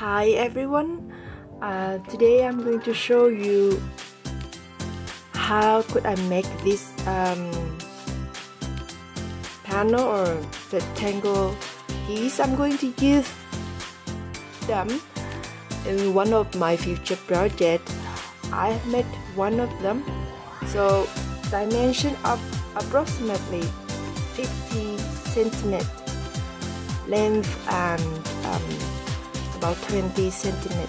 Hi everyone, uh, today I'm going to show you how could I make this um, panel or rectangle piece. I'm going to use them in one of my future projects. I have made one of them, so dimension of approximately 50 centimeter length and um, about 20 centimeters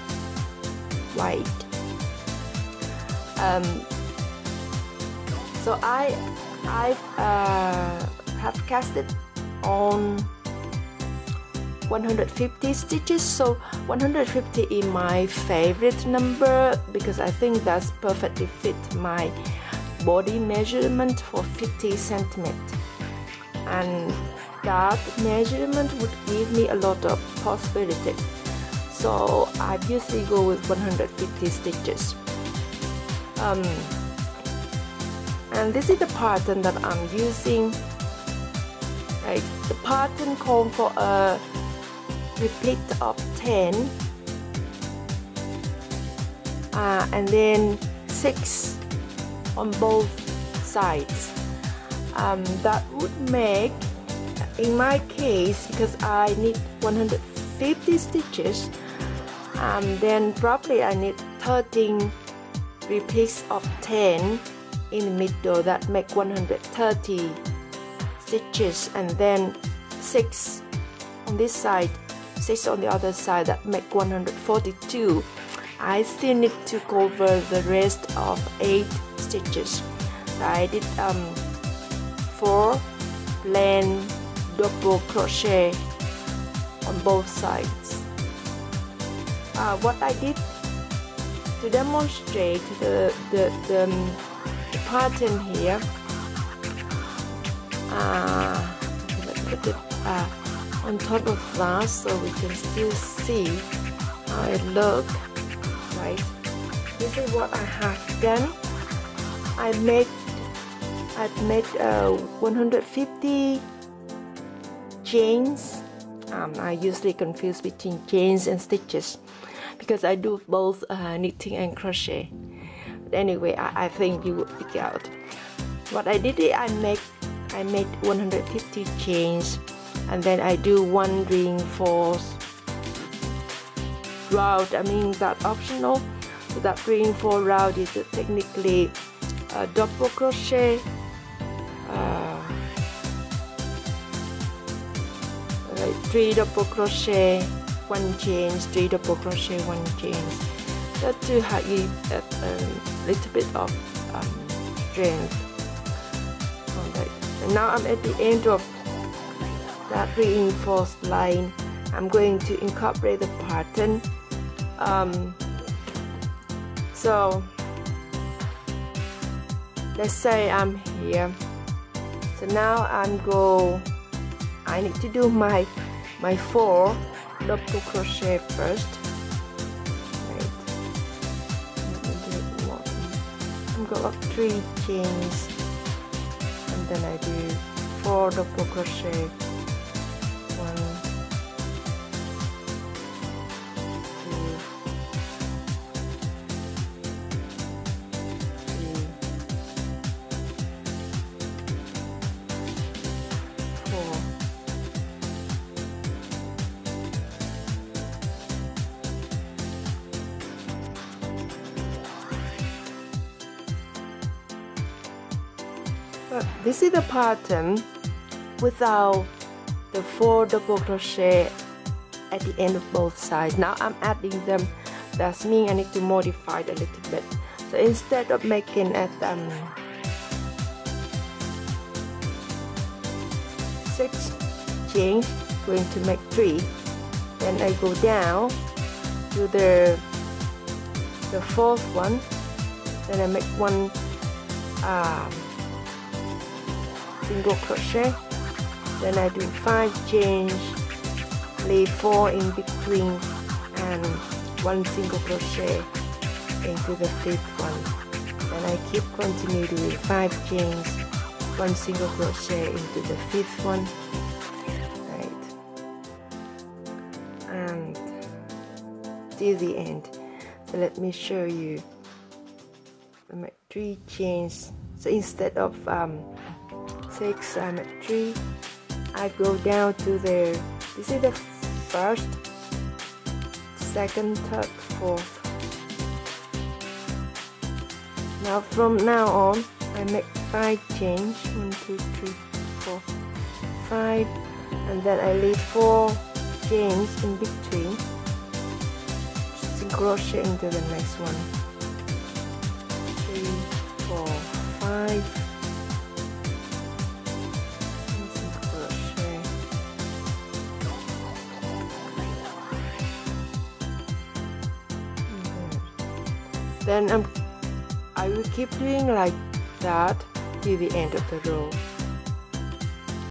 wide. Um, so I I uh, have cast it on 150 stitches so 150 is my favorite number because I think that's perfectly fit my body measurement for 50 centimeters and that measurement would give me a lot of possibility so I usually go with 150 stitches. Um, and this is the pattern that I'm using. Right the pattern calls for a repeat of 10 uh, and then 6 on both sides. Um, that would make in my case because I need 150 stitches um, then probably I need 13 repeats of 10 in the middle. That make 130 stitches. And then 6 on this side 6 on the other side. That make 142 I still need to cover the rest of 8 stitches. I did um, 4 plain double crochet on both sides uh, what I did to demonstrate the, the, the, um, the pattern here uh, put it uh, on top of that so we can still see how it look right? This is what I have done. I made I've made uh, 150 chains. Um, I usually confuse between chains and stitches because I do both uh, knitting and crochet. Anyway I, I think you would figure out. What I did is I make I made 150 chains and then I do one ring for round. I mean that optional? So that ring for round is technically a double crochet uh, three double crochet one chain three double crochet one chain That to have you a um, little bit of um, strength. Alright. And now I'm at the end of that reinforced line. I'm going to incorporate the pattern. Um, so let's say I'm here. So now I'm go I need to do my my four double crochet first right I'm go up three chains. And then I do four double crochet this is the pattern without the four double crochet at the end of both sides. Now I'm adding them. That's mean I need to modify it a little bit. So instead of making it um, six chains going to make three then I go down to the the fourth one. Then I make one um, single crochet. Then I do five chains leave four in between and one single crochet into the fifth one. Then I keep continue doing five chains one single crochet into the fifth one. Right. And till the end. So let me show you I make three chains so instead of um, 6, I'm at 3. I go down to the, this is the first, second, third, fourth. Now from now on, I make 5 change, 1, 2, 3, 4, 5, and then I leave 4 chains in between, crochet into the next one, 3, 4, 5, then I'm I will keep doing like that till the end of the row